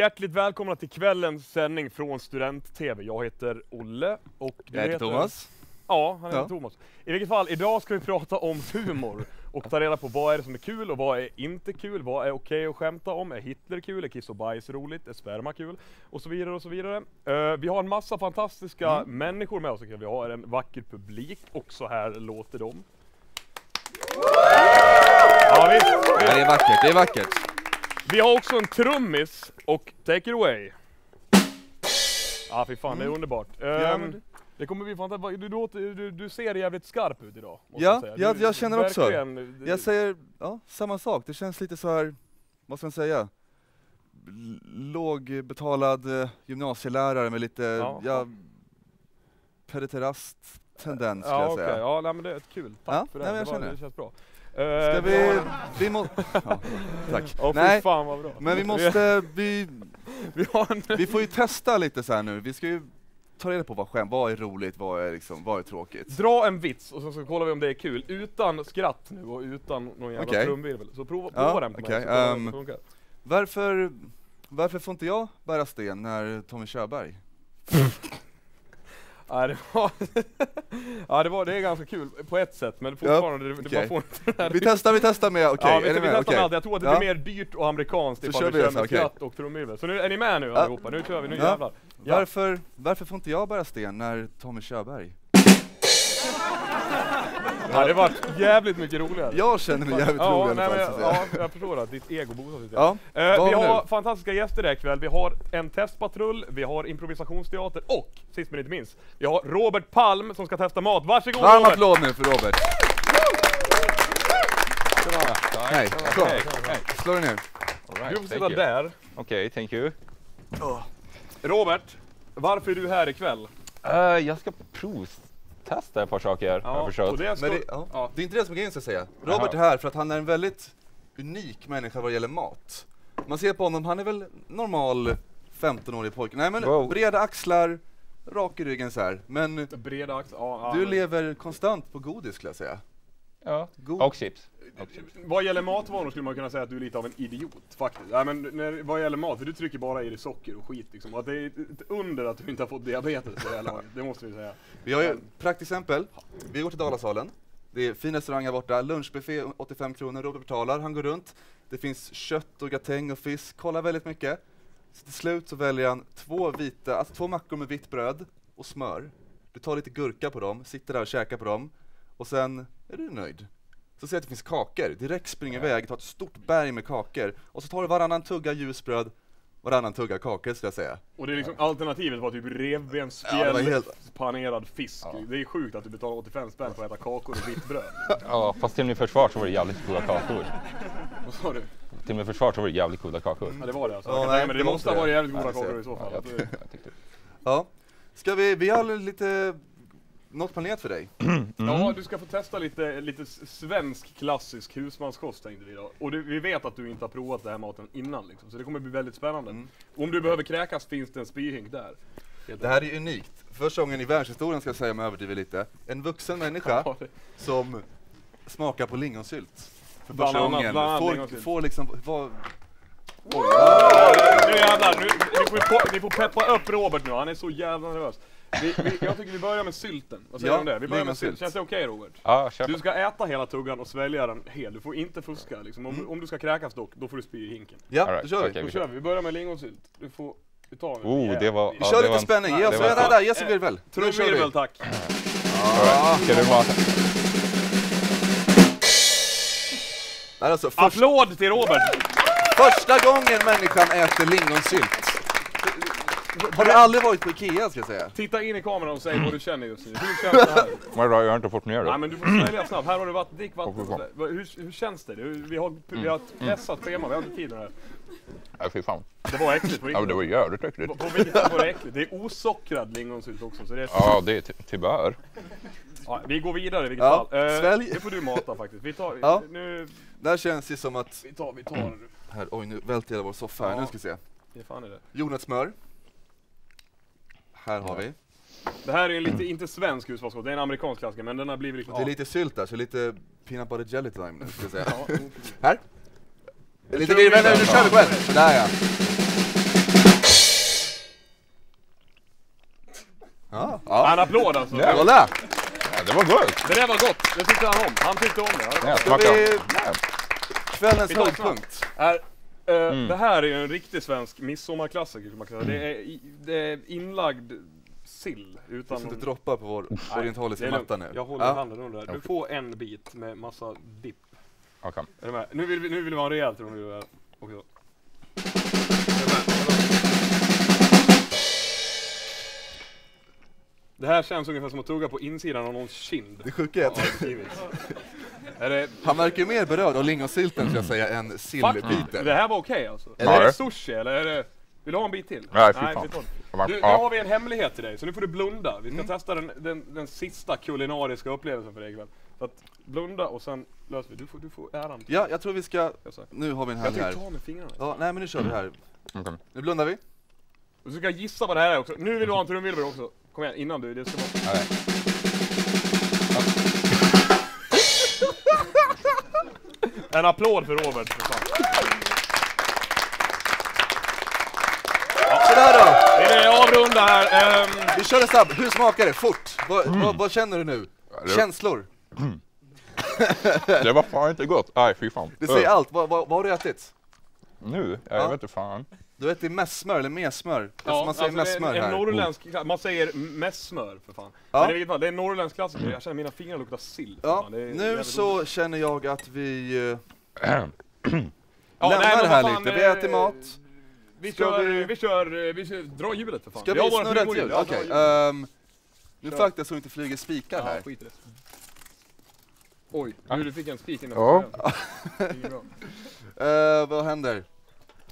Hjärtligt välkomna till kvällens sändning från Student-TV. Jag heter Olle och du Jag heter Thomas. Ja, han heter Ja. Thomas. I vilket fall, idag ska vi prata om humor och ta reda på vad är det som är kul och vad är inte kul, vad är okej att skämta om, är Hitler kul, är kiss och bajs roligt, är sperma kul och så vidare och så vidare. Eh, vi har en massa fantastiska Mm. människor med oss. Vi har en vacker publik och så här låter de. Ja, visst. Ja, det är vackert, det är vackert. Vi har också en trummis och take it away. Ja fy fan, det är underbart. Mm. Ja, Ehm, det- kommer bli fantastiskt. Du, du, du, du ser jävligt skarp ut idag. måste Ja, säga. jag- Du- jag känner också. Jag säger, ja, samma sak. Det känns lite så här, vad ska man säga? Lågbetalad eh, gymnasielärare med lite, Ja. ja, pediterast tendens skulle Ja jag okej, säga. ja nej, men det är kul. Tack Ja, för det. nej, men jag det, var, det. känns bra. Ska Eh, vi, vi må, ja, tack. Fy Nej, fan vad bra. men vi måste, vi, Vi en... vi får ju testa lite så här nu. Vi ska ju ta reda på vad skämt, vad är roligt, vad är liksom, vad är tråkigt? Dra en vits och så, så kollar vi om det är kul, utan skratt nu och utan någon jävla Okej. trumvirvel. Så prova, Ja, prova den på okej, mig funkar. Varför, varför får inte jag bära sten när Tommy Körberg? Ja det var, ja det var, det är ganska kul på ett sätt men fortfarande, det okej. bara får inte det här Vi testar, vi testar med, okej, ja, vi, är ni vi med? testar Okej. med allt. Jag tror att det Ja. blir mer dyrt och amerikanskt ifall vi vi kör med okej. skratt och trumvirvel. Så nu är ni med nu Ja. allihopa? Nu kör vi, nu Ja. jävlar! Ja. Varför, varför får inte jag bära sten när Tommy Körberg? Ja, det var jävligt mycket roligare. Jag känner mig jävligt ja, rolig i nej, alla men, fall, ja, säga. jag förstår att ditt ego boostas lite. Ja, vad vi har nu? fantastiska gäster här ikväll. Vi har en testpatrull, vi har improvisationsteater och sist men inte minst, vi har Robert Palm som ska testa mat. Varsågod Varm Robert! applåd nu för Robert. Nej, kom. Slå dig ner. All Du right, får sitta där. Okej, thank you. Robert, varför är du här ikväll? Uh, jag ska provtesta ett par saker, har jag förstått. och det ska... Men det, ja. ja. det är inte det som är grejen ska jag säga. Robert är här för att han är en väldigt unik människa vad det gäller mat. Man ser på honom, han är väl normal 15-årig pojke. Nej men Wow. breda axlar, rak i ryggen så här. Men Breda axlar, ja, ja, du men- lever konstant på godis skulle jag säga. Ja. God. Och chips. Vad gäller matvanor skulle man kunna säga att du är lite av en idiot faktiskt. Nej, men när, vad gäller mat, för du trycker bara i dig socker och skit liksom. Och att det är ett under att du inte har fått diabetes på det här laget, det måste vi säga. Vi har ju praktexempel. Vi går till Dalasalen. Det är fin restaurang här borta, lunchbuffé 85 kronor, Robert betalar, han går runt. Det finns kött och gratäng och fisk, kollar väldigt mycket. Så till slut så väljer han två vita, alltså två mackor med vitt bröd och smör. Du tar lite gurka på dem, sitter där och käkar på dem och sen är du nöjd. Så ser jag att det finns kakor, direkt springer iväg, tar ett stort berg med kakor och så tar du varannan tugga ljusbröd, varannan tugga kakor skulle jag säga. Och det är liksom, alternativet var typ Ja, revbensspjäll, var helt- panerad fisk. Det är sjukt att du betalar 85 spänn för att äta kakor och vitt bröd. Ja, fast till min försvar så var det jävligt goda kakor. Vad sa du? Till min försvar så var det jävligt goda kakor. Ja det var det alltså. Ja, nej, mig, det måste ha varit jävligt goda Ja, kakor i så fall. Ja, jag jag. Ja. Ska vi, vi har lite, något planerat för dig. Ja, du ska få testa lite, lite svensk klassisk husmanskost tänkte vi då. Och du, vi vet att du inte har provat den här maten innan liksom, så det kommer bli väldigt spännande. Mm. Och om du behöver kräkas finns det en spyhink där. Det här är unikt. Första gången i världshistorien ska jag säga om jag överdriver lite. En vuxen människa Ja, som smakar på lingonsylt. För Bland första annat- gången. bland Får, lingonsylt. får liksom, vad... Nu jävlar, nu, ni, får, ni får peppa upp Robert nu, han är så jävla nervös. Vi, vi, jag tycker vi börjar med sylten. Vad säger Ja, du om det? Vi börjar med sylt. lingonsylt. Känns det okej Robert? Ja, kör Du ska äta hela tuggan och svälja den hel. Du får inte fuska liksom. Om, om du ska kräkas dock, då får du spy i hinken. Ja, All då right, kör vi. okej. Då kör vi. Vi börjar med lingonsylt. Du får... Vi tar en Oh, det var- Vi Ja, kör det lite var spänning. Ge oss, det var- där, där, ge oss en virvel. Vi. Trumvirvel tack. Ja. Ska du alltså först, Applåd till Robert! första gången människan äter lingonsylt. Har du aldrig varit på Ikea ska jag säga? Titta in i kameran och säg vad du känner just nu. Hur känns det här? Vad bra, jag har inte fått ner Nej det. men du får svälja snabbt. Här har du vatten, drick vatten. Hur, hur känns det? Vi har, vi har ett pressat schema, vi har inte tid med det här. Ja, fy fan. Det var äckligt på Ja, men det var riktigt. jävligt äckligt. På, på vilket sätt var det äckligt? Det är osockrad lingonsylt också så det är Ja, det är ty- tyvärr. ja, Vi går vidare i vilket Ja, fall. Eh, svälj. Det får du mata faktiskt. Vi tar, Ja. nu, Det här känns ju som att... vi tar, vi tar. Här, oj nu välter hela vår soffa här. Ja. Nu ska vi se. Det fan är det. Jordnötssmör här har vi. Det här är lite, inte svensk husfarsgård, det är en amerikansk klassiker men den har blivit lite... Det är lite sylt där, så lite peanut butter jelly time nu ska jag säga. ja. här! Jag lite grejer, vänta nu kör vi själv! Där ja! Ja, ja. En applåd alltså! Ja, voilà. ja, det var gott! Det där var gott, det tyckte han om. Han tyckte om det. Ja, det ja, vi... Kvällens höjdpunkt eh, Mm. Det här är ju en riktig svensk midsommarklassiker kan man säga. Det är, det är inlagd sill utan får inte någon- droppa på vår orientaliska matta nu. Jag håller Ja. handen under. Du får en bit med massa dipp. Okej. Är du med? Nu vill vi, nu vill vi ha en rejäl. Också. Är du med? Det här känns ungefär som att tugga på insidan av någons kind. Det sjuka är att det, han verkar mer berörd av lingonsylten skulle jag säga än sillbiten. det här var okej alltså. Eller? Är det sushi eller är det... Vill du ha en bit till? Nej, fy fan. Du, nu har vi en hemlighet till dig, så nu får du blunda. Vi ska testa den, den, den sista kulinariska upplevelsen för dig ikväll. Så att blunda och sen löser vi. Du får, du får äran. Ja, jag tror vi ska... Jag. Nu har vi en jag härlig tänkte här. ta med fingrarna. Ja, nej men nu kör vi här. Okej. Nu blundar vi. Så ska jag gissa vad det här är också. Nu vill du ha en trumvirvel också. Kom igen, innan du. Det ska vara... En applåd för Robert för fan. Sådär då! Vi är avrunda här. Ehm, Vi kör det snabbt. Hur smakar det? Fort! Vad, vad, vad känner du nu? det- Känslor? Det var fan inte gott. Nej, fy fan. Det säger allt. Vad, vad, vad har du ätit? Nu? Ja, Ja. jag vet inte fan. Du har ätit mässmör eller messmör? Ja, man säger alltså, det är mässmör en, en här. norrländsk, man säger mässmör för fan. Ja. Men i fall, det är en norrländsk klassiker. Jag känner mina fingrar luktar sill. Ja, nu så känner jag att vi eh, Ja, lämnar nej, men det här fan, lite. Vi eh, äter mat. Vi Ska kör, vi- vi... kör, eh, vi kör, dra hjulet för fan. Ska Vi vi snurra ett? Ja, Okej. dra ehm, nu akta så inte flyger spikar Ja, här. skit i det. Oj, nu du fick en spik innan. Ja. Eh, vad händer?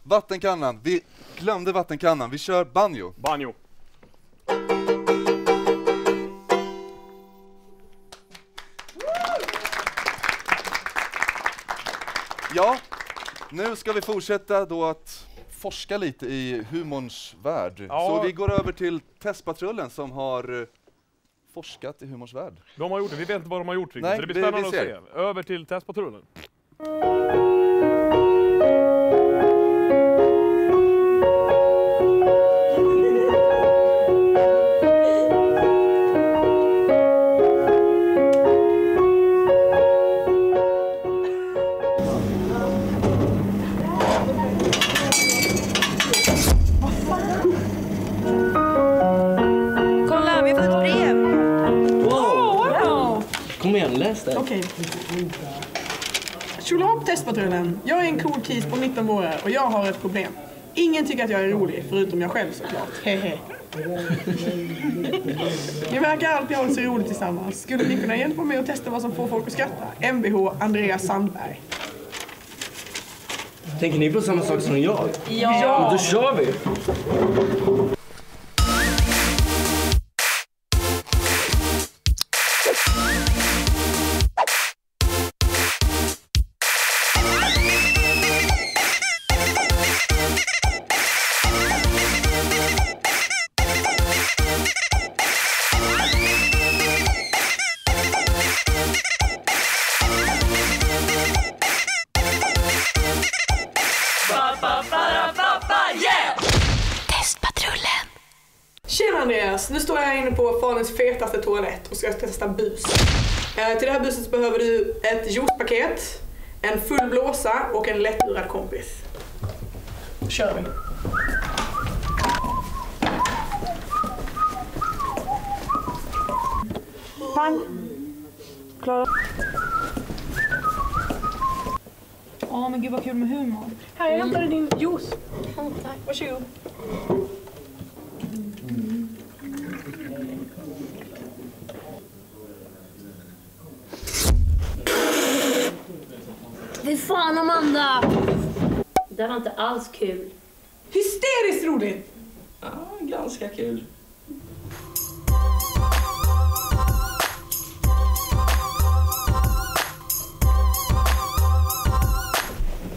Vattenkannan. Vi glömde vattenkannan. Vi kör banjo. Banjo. Ja, nu ska vi fortsätta då att forska lite i humorns värld. Ja. Så vi går över till testpatrullen som har eh, forskat i humorns värld. De har gjort det, vi vet inte vad de har gjort riktigt. Nej, så det blir vi- spännande vi att se. Över till testpatrullen. Kis på 19 år och jag har ett problem. Ingen tycker att jag är rolig, förutom jag själv såklart. Hehe. Ni verkar alltid ha så roligt tillsammans. Skulle ni kunna hjälpa mig att testa vad som får folk att skratta? Mvh Andreas Sandberg. Tänker ni på samma sak som jag? Ja! Då kör vi! Toalett och ska testa bus. Eh, till det här buset så behöver du ett juicepaket, en full blåsa och en lättlurad kompis. Då kör vi. Pang. Klara. Ja, men gud vad kul med humor. Här, jag hämtade din juice. Varsågod. Fy fan Amanda! Det var inte alls kul. Hysteriskt roligt! Ja, ganska kul.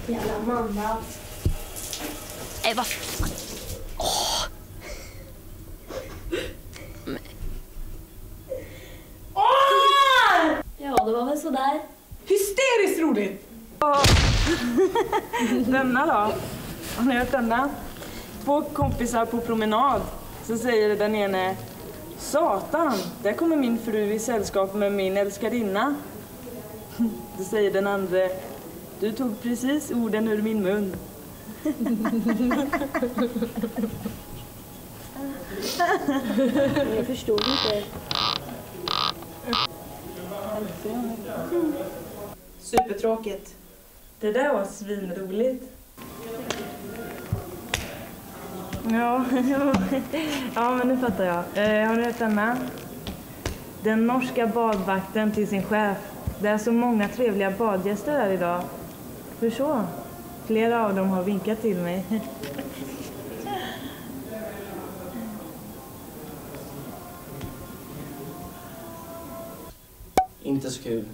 Jävla Amanda. Nej, vad fan. Ja, det var väl sådär. Hysteriskt roligt! Denna då? Har ni hört denna? Två kompisar på promenad. Så säger den ene Satan, där kommer min fru i sällskap med min älskarinna. Då säger den andra, du tog precis orden ur min mun. Jag förstod inte. Supertråkigt. Det där var svinroligt. Ja, ja men nu fattar jag. Eh, har ni hört denna? Den norska badvakten till sin chef. Det är så många trevliga badgäster här idag. Hur så? Flera av dem har vinkat till mig. Inte så kul.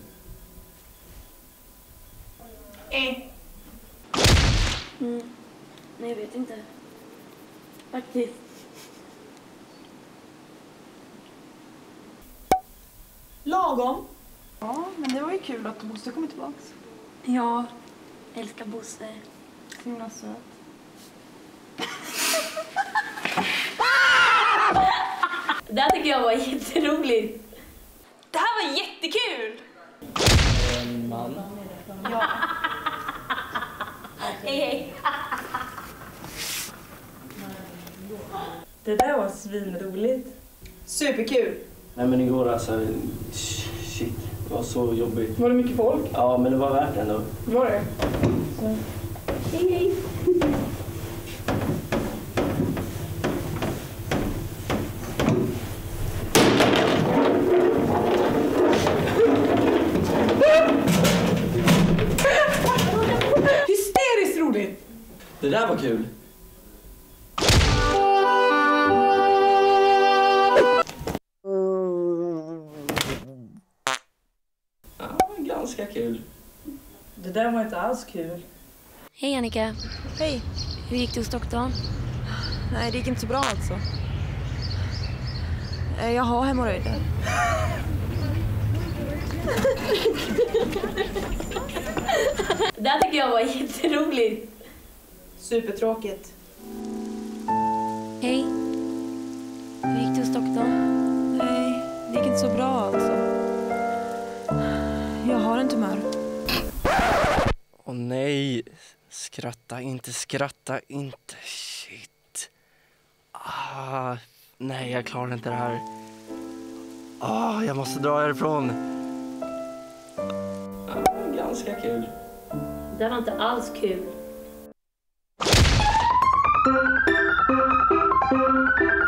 Mm. Nej, jag vet inte. Faktiskt. Lagom. Ja, men det var ju kul att Bosse kommit tillbaks. Ja, älskar Bosse. Så himla söt. Det där tycker jag var jätteroligt. Det här var jättekul! En man. Hej, hej. Det där var svinroligt. Superkul. Nej men igår alltså, shit. Det var så jobbigt. Var det mycket folk? Ja men det var värt det ändå. Var det? Hej, hej. Var kul. Ja, ganska kul. Det där var inte alls kul. Hej Annika. Hej. Hur gick det hos doktorn? Nej, det gick inte så bra alltså. Eh, Jag har hemorrojder. Det där tycker jag var jätteroligt. Supertråkigt. Hej. Hur gick det hos doktorn? Nej, det gick inte så bra alltså. Jag har en tumör. Åh nej. Skratta inte, skratta inte. Shit. Ah, nej, jag klarar inte det här. Ah, jag måste dra härifrån. Ah, ganska kul. Det var inte alls kul. Thank you.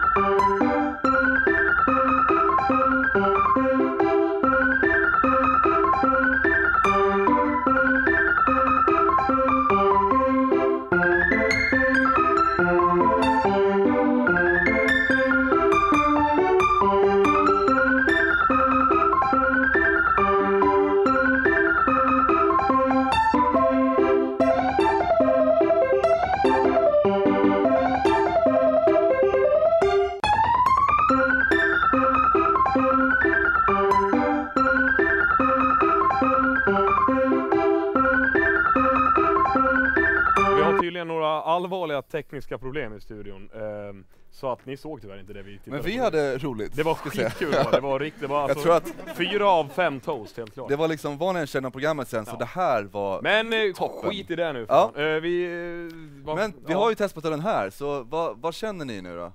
Tekniska problem i studion. ehm, så att ni såg tyvärr inte det vi tittade Men vi på. hade roligt. Det var jag skitkul va? Det var riktigt, det var Jag alltså tror att fyra av fem toast helt klart. det var liksom, vad ni än känner programmet sen, så Ja. det här var... Men eh, Toppen. skit i det nu. Ja. Eh, vi... eh, vad- Men vi ja. har ju testpatrullen här, så vad, vad känner ni nu då?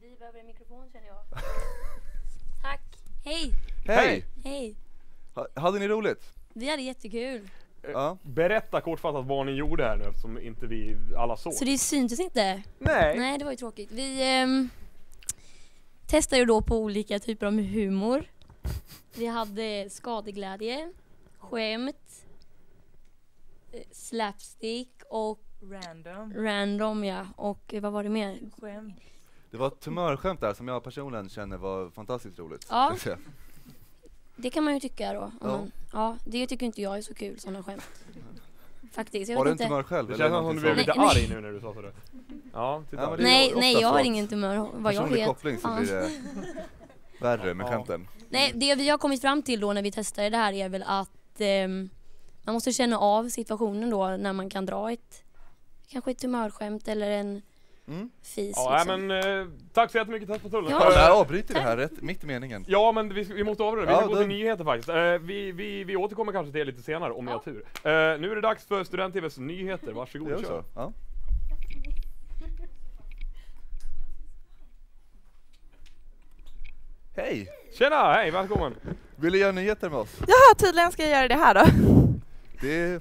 Vi behöver en mikrofon känner jag. Tack. Hej. Hej! Hej. Ha, hade ni roligt? Vi hade jättekul. Ja. Berätta kortfattat vad ni gjorde här nu eftersom inte vi alla såg. Så det syntes inte? Nej. Nej, det var ju tråkigt. Vi ehm, testade ju då på olika typer av humor. Vi hade skadeglädje, skämt, eh, slapstick och Random. random ja. Och eh, vad var det mer? Skämt. Det var ett tumörskämt där som jag personligen känner var fantastiskt roligt. Ja. Det kan man ju tycka då. Ja. Man, ja, det tycker inte jag är så kul, sådana skämt. Faktiskt, jag Har du en inte. tumör själv? Det känns som att du blev lite Nej, arg nu när du sa sådär. Ja, titta. Ja, det Nej, nej jag har ingen tumör vad jag vet. koppling så blir det värre med Ja. skämten. Nej, det vi har kommit fram till då när vi testade det här är väl att ehm, man måste känna av situationen då när man kan dra ett kanske ett tumörskämt eller en Mm. fis Ja, liksom. men eh, tack så jättemycket Testpatrullen. Ja. Ja, Eh, där avbryter vi här rätt mitt i meningen. Ja men vi, vi måste avrunda, vi Ja, ska gå till nyheter faktiskt. Eh, vi, vi, vi återkommer kanske till det lite senare om ni har tur. Eh, nu är det dags för Student-TVs nyheter, varsågod och kör. så? Ja. Hej! Tjena, hej, välkommen! Vill du göra nyheter med oss? Ja, tydligen ska jag göra det här då. Det är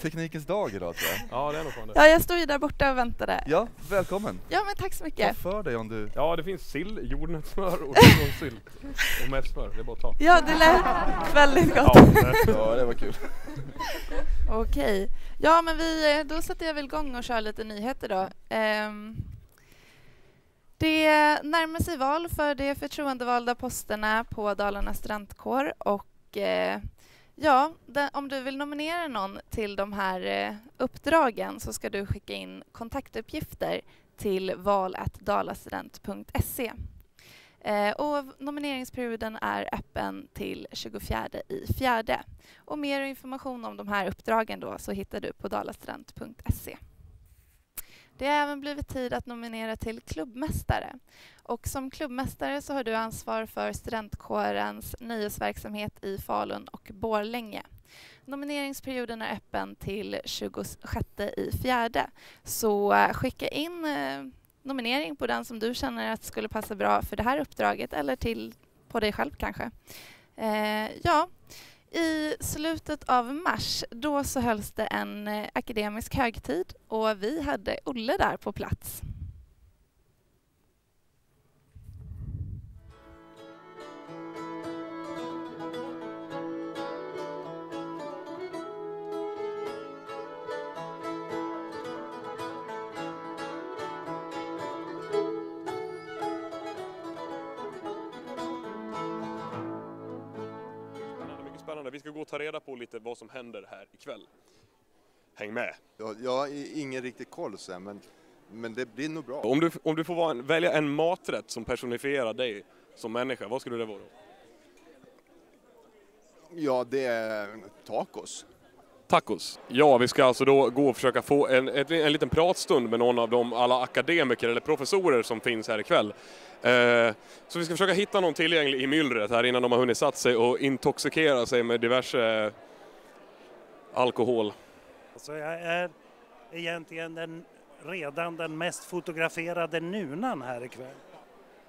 teknikens dag idag tror jag. Ja det är nog fan det. Ja, jag stod ju där borta och väntade. Ja, välkommen! Ja, men tack så Ta mycket. för dig om du... Ja det finns sill, jordnötssmör och sylt och mässmör, det är bara att ta. Ja, det lät väldigt gott. Ja, det- Ja, det var kul. Okej. Ja, men vi, då sätter jag väl igång och kör lite nyheter då. Ehm, det närmar sig val för de förtroendevalda posterna på Dalarna studentkår och eh, ja, den, om du vill nominera någon till de här eh, uppdragen så ska du skicka in kontaktuppgifter till val.dalastudent.se. Eh, och nomineringsperioden är öppen till 24 i fjärde. Och mer information om de här uppdragen då så hittar du på dalastudent.se. Det har även blivit tid att nominera till klubbmästare. Och som klubbmästare så har du ansvar för studentkårens nöjesverksamhet i Falun och Borlänge. Nomineringsperioden är öppen till 26 i fjärde. Så eh, skicka in eh, nominering på den som du känner att skulle passa bra för det här uppdraget eller till på dig själv kanske. Eh, ja, i slutet av mars då så hölls det en eh, akademisk högtid och vi hade Olle där på plats. Spännande. Vi ska gå och ta reda på lite vad som händer här ikväll. Häng med! Ja, jag har ingen riktig koll här, men, men det blir nog bra. Om du, om du får en, välja en maträtt som personifierar dig som människa, vad skulle det vara? Ja, det är tacos. Tacos. Ja, vi ska alltså då gå och försöka få en, ett, en liten pratstund med någon av de alla akademiker eller professorer som finns här ikväll. Eh, så vi ska försöka hitta någon tillgänglig i myllret här innan de har hunnit satt sig och intoxikera sig med diverse eh, alkohol. Så jag är egentligen den, redan den mest fotograferade nunan här ikväll.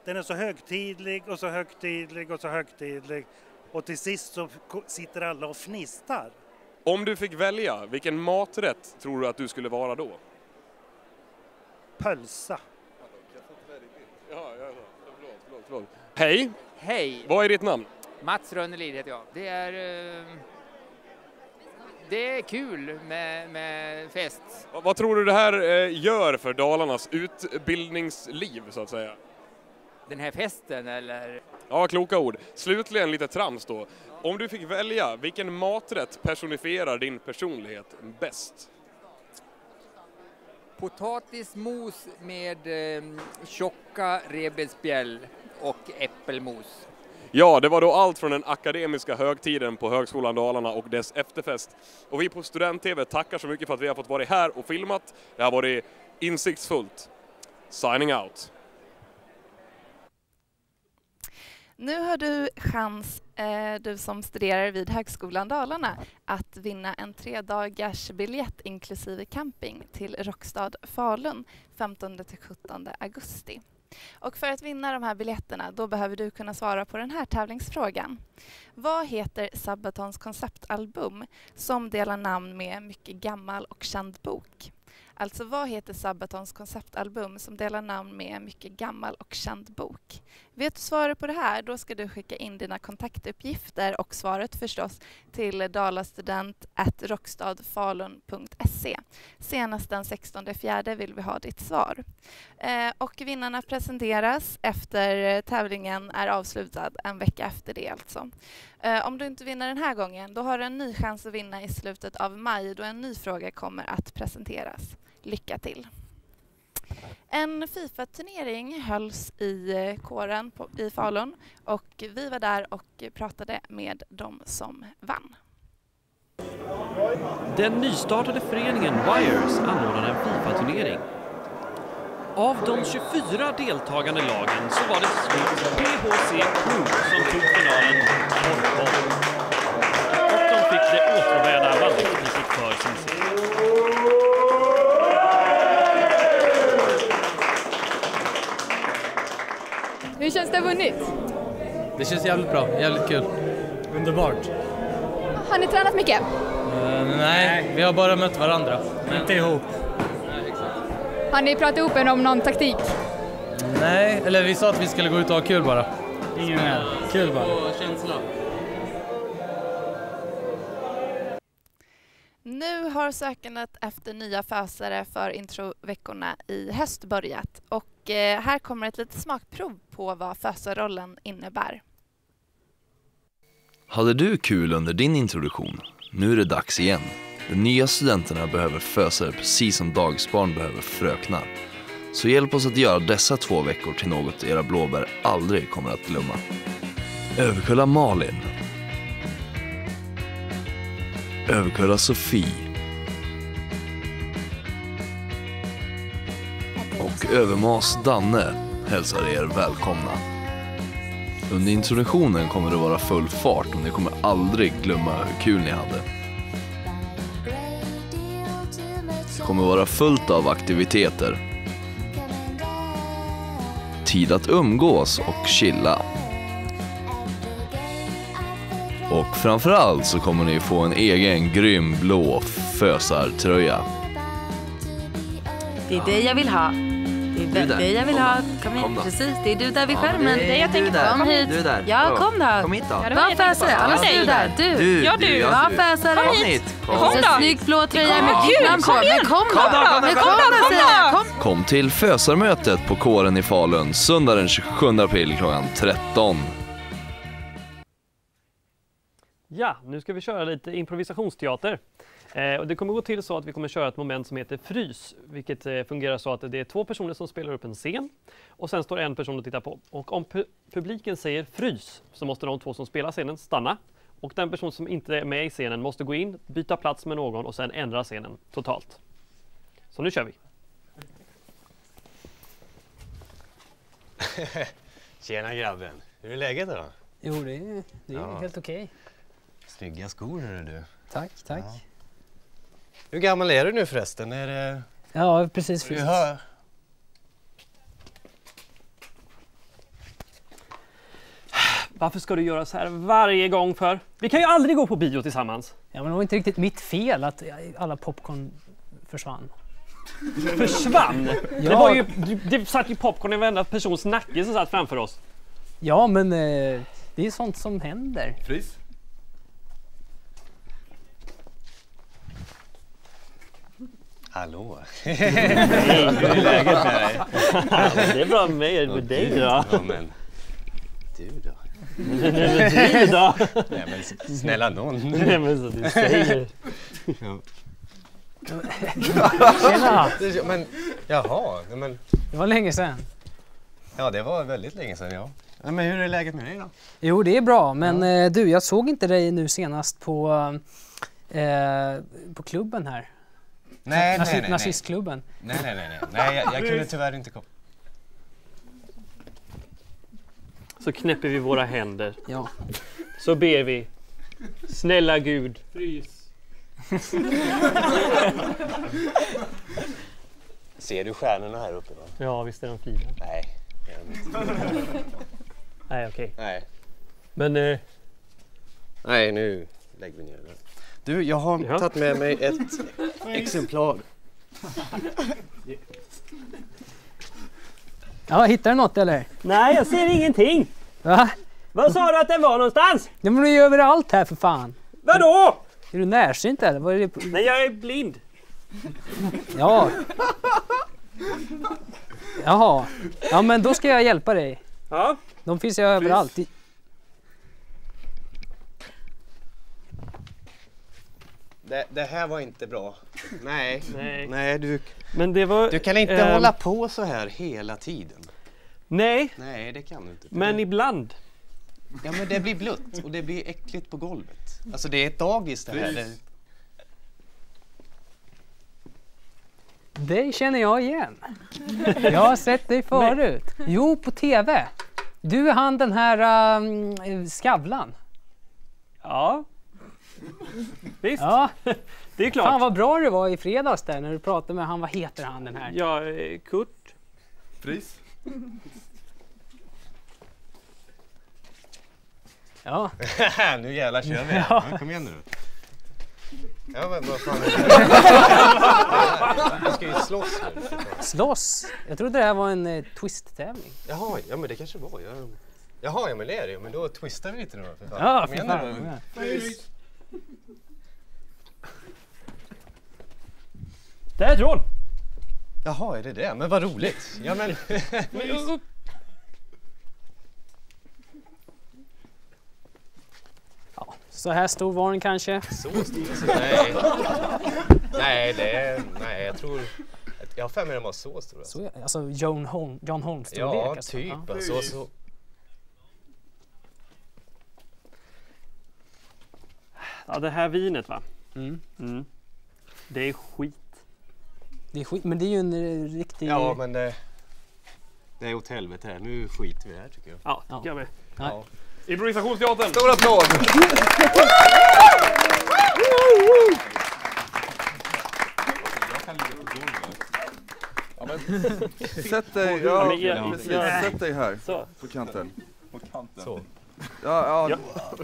Den är så högtidlig och så högtidlig och så högtidlig och till sist så sitter alla och fnistar. Om du fick välja, vilken maträtt tror du att du skulle vara då? Pölsa. Ja, ja, förlåt, förlåt, förlåt. Hej! Hej! Vad är ditt namn? Mats Rönnelid heter jag. Det är... eh, Det är kul med, med fest. Vad- Vad tror du det här eh, gör för Dalarnas utbildningsliv, så att säga? Den här festen eller? Ja, kloka ord. Slutligen lite trams då. Om du fick välja, vilken maträtt personifierar din personlighet bäst? Potatismos med eh, tjocka revbensspjäll och äppelmos. Ja, det var då allt från den akademiska högtiden på Högskolan Dalarna och dess efterfest. Och vi på Student-TV tackar så mycket för att vi har fått vara här och filmat. Det har varit insiktsfullt. Signing out. Nu har du chans, eh, du som studerar vid Högskolan Dalarna, att vinna en tredagars biljett inklusive camping till Rockstad Falun 15-17 augusti. Och för att vinna de här biljetterna då behöver du kunna svara på den här tävlingsfrågan. Vad heter Sabatons konceptalbum som delar namn med Mycket gammal och känd bok? Alltså vad heter Sabatons konceptalbum som delar namn med en mycket gammal och känd bok? Vet du svaret på det här, då ska du skicka in dina kontaktuppgifter och svaret förstås till dalastudent.rockstadfalun.se. Senast den 16 fjärde vill vi ha ditt svar. Eh, och vinnarna presenteras efter tävlingen är avslutad, en vecka efter det alltså. Eh, om du inte vinner den här gången, då har du en ny chans att vinna i slutet av maj då en ny fråga kommer att presenteras. Lycka till! En Fifa-turnering hölls i eh, kåren på, i Falun och vi var där och pratade med de som vann. Den nystartade föreningen Wires anordnade en Fifa-turnering. Av de 24 deltagande lagen så var det slut PHC Crew som tog finalen Känns det känns jävligt bra, jävligt kul. Underbart. Har ni tränat mycket? Eh, nej, vi har bara mött varandra. Inte ihop. Har ni pratat ihop er om någon taktik? Nej, eller vi sa att vi skulle gå ut och ha kul bara. Ingen mer. Kul bara. känsla. Nu har sökandet efter nya fösare för introveckorna i höst börjat och Eh, här kommer ett litet smakprov på vad fösarollen innebär. Hade du kul under din introduktion? Nu är det dags igen. De nya studenterna behöver fösare precis som dagsbarn behöver fröknar. Så hjälp oss att göra dessa två veckor till något era blåbär aldrig kommer att glömma. Överkulla Malin. Överkulla Sofie. Övermas Danne hälsar er välkomna. Under introduktionen kommer det vara full fart och ni kommer aldrig glömma hur kul ni hade. Det kommer vara fullt av aktiviteter. Tid att umgås och chilla. Och framförallt så kommer ni få en egen grym blå fösartröja. Det är det jag vill ha. Det är Du där. det jag vill Kom ha. då. Kom hit. Kom då. Precis, det är du där vid Ja, skärmen. det är jag tänker på. Kom hit. Du där. Ja, kom då. Kom hit då. Ja, Var. Alla Ja, du där. Du. Du, Ja, du, du. ja, Var du. fösare. Kom hit. Kom. En snygg blå tröja med ditt namn på. Men kom då. Kom då. Men Kom kom då, då kom säger då. Kom till Fösarmötet på kåren i Falun söndag den 27 april klockan 13. Ja, nu ska vi köra lite improvisationsteater. Eh, och det kommer gå till så att vi kommer köra ett moment som heter frys, vilket eh, fungerar så att det är två personer som spelar upp en scen och sen står en person och tittar på. Och om pu- publiken säger frys så måste de två som spelar scenen stanna och den person som inte är med i scenen måste gå in, byta plats med någon och sen ändra scenen totalt. Så nu kör vi! Tjena grabben, hur är läget då? Jo, det är, det är Ja. helt okej. Snygga skor hörru du. Tack, tack. Ja. Hur gammal är du nu förresten? Är det... Ja, precis. Fyllt. hör... Varför ska du göra så här varje gång för? Vi kan ju aldrig gå på bio tillsammans! Ja, men det var inte riktigt mitt fel att alla popcorn försvann. Försvann! Ja. Det, var ju, det satt ju popcorn i varenda persons nacke som satt framför oss. Ja, men eh, det är sånt som händer. Frys? Hallå! Hej, hur är läget med dig? Ja, det är bra med mig, med dig då? Ja, men du då? Nej, men du då? Nej men snälla nån. Nej, men så du säger. Ja. Tjena! Det- Men jaha, men Det var länge sedan. ja det var väldigt länge sedan ja. ja. Men hur är läget med dig då? Jo, det är bra. Men eh, du, jag såg inte dig nu senast på, eh, på klubben här. Nej, Nazi- nej, nej, nej. Nazistklubben. Nej, nej, nej, nej. nej jag, jag kunde tyvärr inte komma. Så knäpper vi våra händer. Ja. Så ber vi. Snälla Gud. Frys. Ser du stjärnorna här uppe? Va? Ja, visst är de fina. Nej, det är inte. Nej, okej. Nej. Men... Eh, Nej, nu lägger vi ner det. Du, jag har Ja. tagit med mig ett exemplar. Ja, hittar du något eller? nej, jag ser ingenting! Va? Vad sa du att det var någonstans? Ja, men du är ju överallt här för fan. Vadå? Är du närsynt eller? Vad är det? Nej, jag är blind. Ja. Jaha. Ja, men då ska jag hjälpa dig. Ja. De finns ju överallt. Det, det här var inte bra. Nej, Nej. nej du, Men det var... du kan inte ehm, hålla på så här hela tiden. Nej, Nej, det kan du inte. men det, ibland. Ja, men det blir blött och det blir äckligt på golvet. Alltså det är ett dagis det här. Det, dig känner jag igen. Jag har sett dig förut. Jo, på TV. Du är han den här um, Skavlan. Ja. Visst. Ja. Det är klart. Fan vad bra det var i fredags där när du pratade med han, vad heter han den här? Ja, eh, Kurt. Pris? Ja. nu jävlar kör vi. Ja. Men kom igen nu. Ja men vad fan. Vi ska ju slåss nu. Slåss? Jag trodde det här var en eh, twist-tävling. Jaha, ja men det kanske var. Jag... Jaha, ja men det är det. Men då twistar vi lite då. För fan. Ja, Kom för fan. Nu. kom igen. Därifrån! Jaha, är det det? Men vad roligt. Ja men... Så här stor var den kanske? Så stor? Nej. Nej, det är... Nej, jag tror... Jag har för mig den var så stor. Alltså. Så, alltså John, Holm, John Holm-storlek? Ja, alltså. typ. Ja. Alltså, så... Ja, det här vinet va? Mm. Mm. Det är skit. Det är skit, men det är ju en eh, riktig... Ja, men det... Det är åt helvete här. Nu skiter vi här tycker jag. Ja, tycker jag med. Ja. Improvisationsteatern! Stor applåd! Sätt dig, Ja, ja, Sätt dig här Så. på kanten. På kanten. Så. Ja, ja,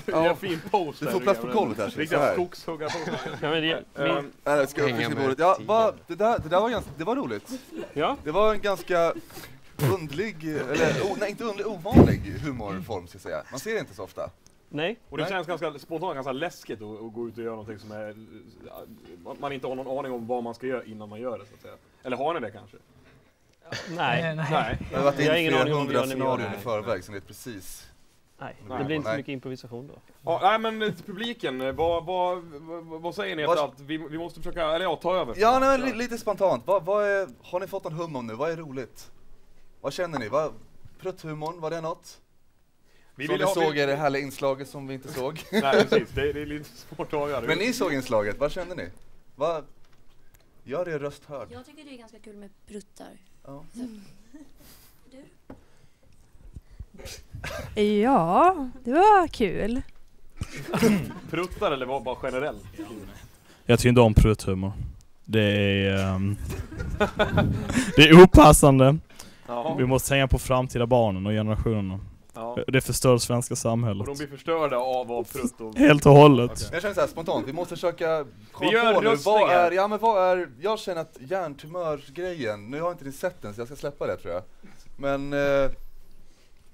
Ja, gör fin pose Du får plats på golvet här. så Riktiga skogshuggarpose. Ja, men det, min, Nej, ska upp bordet. Ja, va, det, där, det där var ganska, det var roligt. Ja. Det var en ganska undlig, eller o, nej inte undlig, ovanlig humorform ska jag säga. Man ser det inte så ofta. nej. Och det Nej. känns ganska spontant ganska läskigt att, att gå ut och göra någonting som är, man inte har någon aning om vad man ska göra innan man gör det så att säga. Eller har ni det kanske? Nej. Nej. Det har varit Vi har in ingen flera hundra scenarion i förväg som vet precis. Nej, Nej. det blir inte så mycket improvisation då. Ja, nej men eh, publiken, eh, vad, vad, vad, säger ni efter att vi, vi måste försöka, eller ja, ta över? Ja, nej, men li, lite spontant. Vad, vad är, har ni fått någon hum om nu? Vad är roligt? Vad känner ni? Vad, prutthumorn, var det något? Vi som vill ni ha- såg vi- i det härliga inslaget som vi inte såg. Nej precis, det, det är lite svårt att avgöra. Men ni såg inslaget, vad kände ni? Vad, gör er röst hörd. Jag tycker det är ganska kul med pruttar. Ja. Ja, det var kul. Pruttar eller var bara generellt? Jag tycker inte om prutthumor. Det är... ehm, det är opassande. Ja. Vi måste tänka på framtida barnen och generationerna. Ja. Det förstör det svenska Och samhället. de blir förstörda av, av prutt och... Helt och hållet. Okej. Jag känner så här spontant, vi måste försöka komma Vi gör på nu, vad är, ja men vad är, jag känner att hjärntumörsgrejen, nu har inte ni sett den så jag ska släppa det tror jag. Men, eh,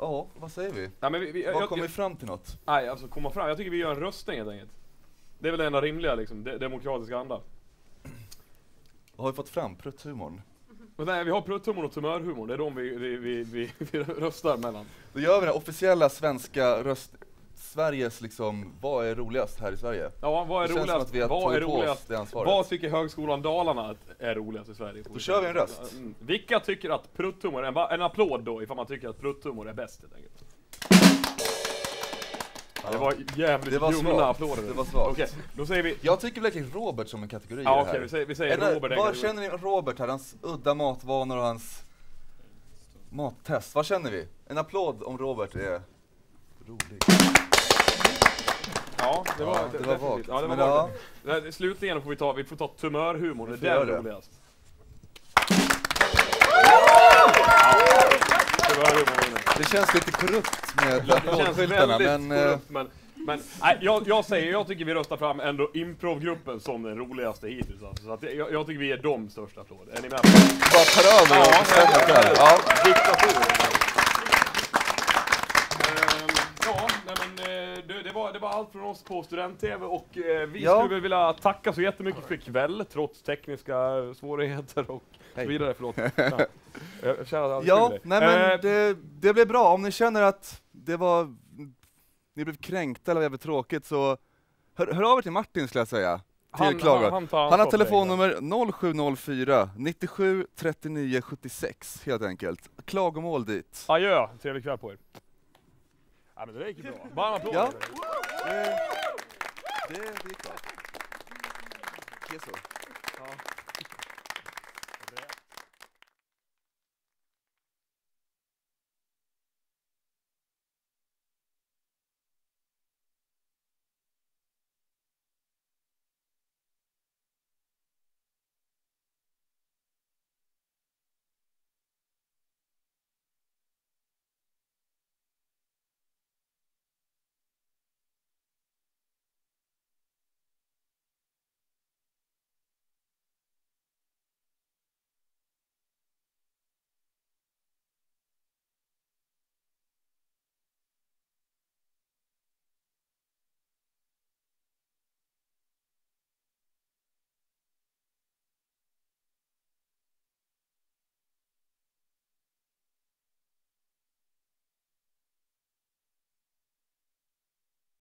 ja, vad säger vi? Nej, men vi, vi, Vad jag, kommer vi fram till något? nej, alltså komma fram. Jag tycker vi gör en röstning helt enkelt. Det är väl det enda rimliga liksom, de, demokratiska anda. Vad har vi fått fram? Prutthumorn? Men nej, vi har prutthumor och tumörhumor, det är de vi, vi, vi, vi, vi röstar mellan. Då gör vi den officiella svenska röst, Sveriges liksom, vad är roligast här i Sverige? Ja, vad är Det roligast? att vi har Vad är roligast? det ansvaret. Vad tycker Högskolan Dalarna är roligast i Sverige? Då kör vi en röst. Mm. Vilka tycker att prutthumor, en, en applåd då ifall man tycker att prutthumor är bäst helt enkelt. Ja, det var jävligt Det var ljumna applåder. Det var svagt. Okej, då säger vi... Jag tycker verkligen Robert som en kategori Ja, i det okej, här. vi säger- vi säger Eller, Robert Vad känner ni om Robert här, hans udda matvanor och hans mattest? Vad känner vi? En applåd om Robert är rolig. Ja, det var, Ja, det var vagt. Ja, det var vagt. Nej, Slutligen får vi ta, vi får ta tumörhumor, det är den roligast. Det känns lite korrupt med applådskyltarna men... eh, korrupt, men, men nej, jag, jag säger, jag tycker vi röstar fram ändå improvgruppen som den roligaste hittills alltså. Så att jag, jag tycker vi ger dem största applåd. Är ni med? Bara tar över och bestämmer själv. Ja. Diktatur. Det, var, allt från oss på Student-TV och eh, vi Ja. skulle vilja tacka så jättemycket för ikväll, trots tekniska svårigheter och så vidare. Förlåt. Ja. Jag känner att Ja, nej men Eh, det, det blev bra. Om ni känner att det var... Ni blev kränkta eller jävligt tråkigt så hör, hör av er till Martin skulle jag säga. Han- han- han han har telefonnummer 0704 97 39 76 helt enkelt. Klagomål dit. Adjö, trevlig kväll på er. Ja men det gick ju bra. En applåd. Ja. Det, det, det gick bra. Det är så. Ja.